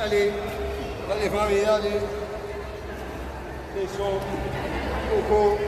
Allez, allez familiari, adesso Coco